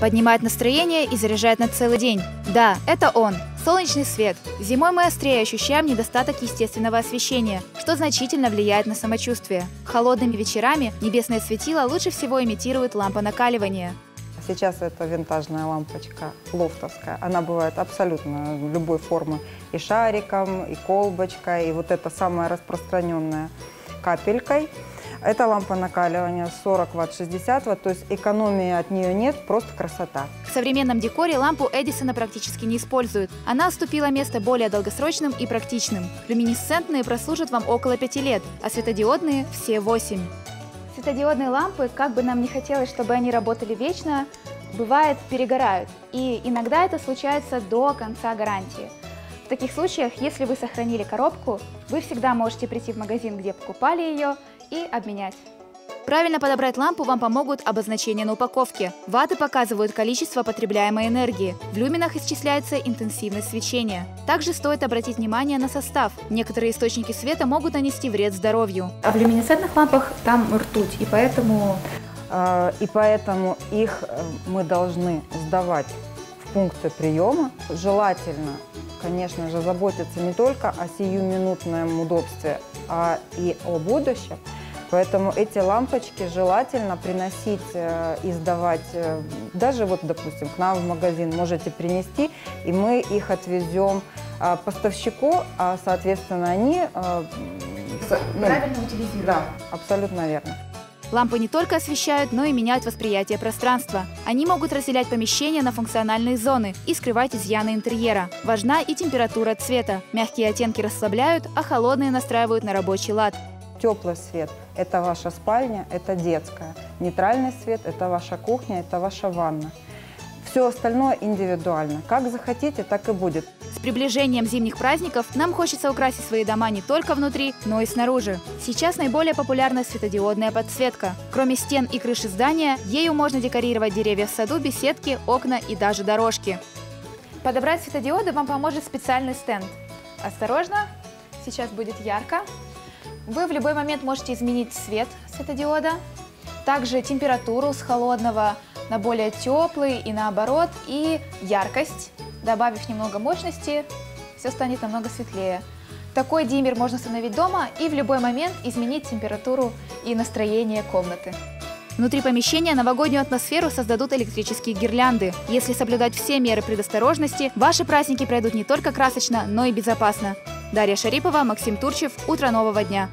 Поднимает настроение и заряжает на целый день. Да, это он. Солнечный свет. Зимой мы острее ощущаем недостаток естественного освещения, что значительно влияет на самочувствие. Холодными вечерами небесное светило лучше всего имитирует лампа накаливания. Сейчас это винтажная лампочка лофтовская. Она бывает абсолютно любой формы. И шариком, и колбочкой, и вот это самая распространенная капелькой. Это лампа накаливания 40 ватт, 60 ватт, то есть экономии от нее нет, просто красота. В современном декоре лампу Эдисона практически не используют. Она уступила место более долгосрочным и практичным. Люминесцентные прослужат вам около 5 лет, а светодиодные – все 8. Светодиодные лампы, как бы нам не хотелось, чтобы они работали вечно, бывает перегорают. И иногда это случается до конца гарантии. В таких случаях, если вы сохранили коробку, вы всегда можете прийти в магазин, где покупали ее, и обменять. Правильно подобрать лампу вам помогут обозначения на упаковке. Ваты показывают количество потребляемой энергии. В люминах исчисляется интенсивность свечения. Также стоит обратить внимание на состав. Некоторые источники света могут нанести вред здоровью. А в люминесцентных лампах там ртуть, и поэтому... А, и поэтому их э, мы должны сдавать в пункты приема. Желательно, конечно же, заботиться не только о сиюминутном удобстве, а и о будущем. Поэтому эти лампочки желательно приносить э, и сдавать, э, даже вот, допустим, к нам в магазин можете принести, и мы их отвезем э, поставщику, а, соответственно, они... Ну, Правильно утилизируют. Да, абсолютно верно. Лампы не только освещают, но и меняют восприятие пространства. Они могут разделять помещения на функциональные зоны и скрывать изъяны интерьера. Важна и температура цвета. Мягкие оттенки расслабляют, а холодные настраивают на рабочий лад. Теплый свет – это ваша спальня, это детская. Нейтральный свет – это ваша кухня, это ваша ванна. Все остальное индивидуально. Как захотите, так и будет. Приближением зимних праздников нам хочется украсить свои дома не только внутри, но и снаружи. Сейчас наиболее популярна светодиодная подсветка. Кроме стен и крыши здания, ею можно декорировать деревья в саду, беседки, окна и даже дорожки. Подобрать светодиоды вам поможет специальный стенд. Осторожно, сейчас будет ярко. Вы в любой момент можете изменить цвет светодиода, также температуру с холодного на более теплый и наоборот, и яркость. Добавив немного мощности, все станет намного светлее. Такой диммер можно установить дома и в любой момент изменить температуру и настроение комнаты. Внутри помещения новогоднюю атмосферу создадут электрические гирлянды. Если соблюдать все меры предосторожности, ваши праздники пройдут не только красочно, но и безопасно. Дарья Шарипова, Максим Турчев. Утро нового дня.